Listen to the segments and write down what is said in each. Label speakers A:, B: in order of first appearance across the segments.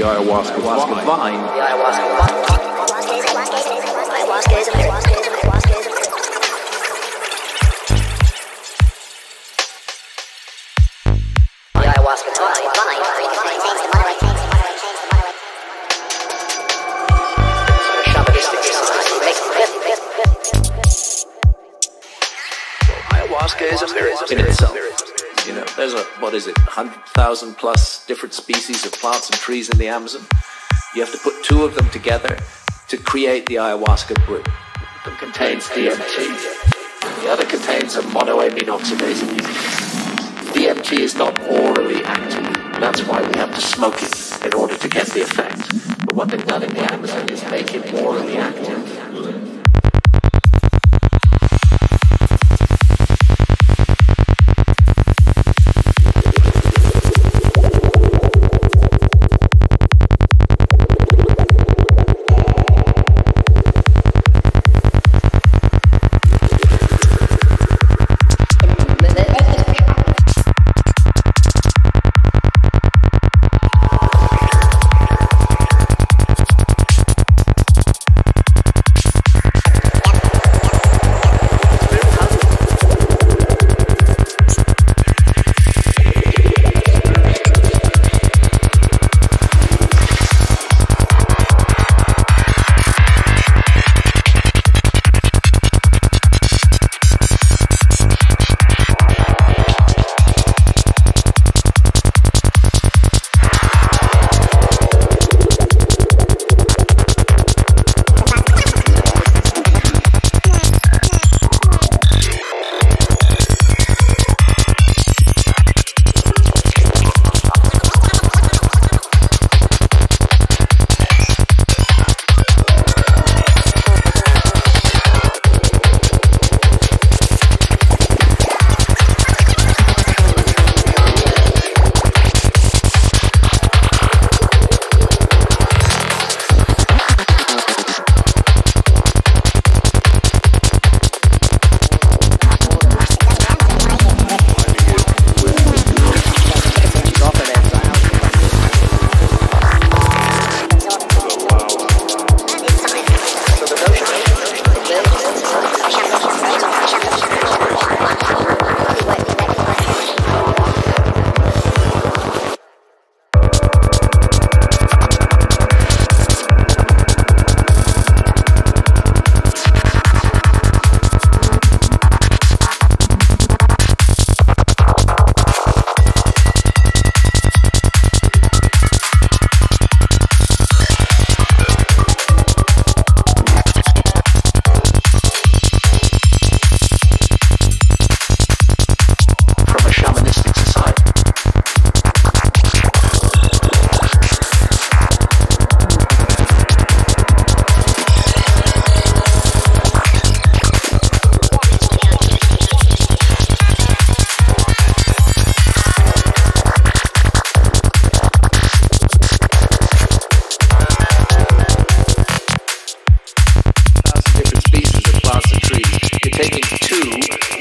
A: the ayahuasca
B: Ayahuasca
A: vine.
B: The ayahuasca vine. The ayahuasca vine. Shamanistic society.
A: Ayahuasca is a miracle in itself. There's a, what is it, 100,000 plus different species of plants and trees in the Amazon. You have to put two of them together to create the ayahuasca brew. One contains DMT, the other contains a monoamine oxidase. DMT is not orally active. That's why we have to smoke it in order to get the effect. But what they've done in the Amazon is make it orally active.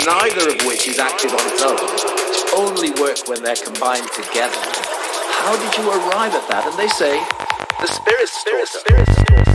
A: Neither of which is active on its own. Only work when they're combined together. How did you arrive at that? And they say, the spirit, spirit, spirit, spirit.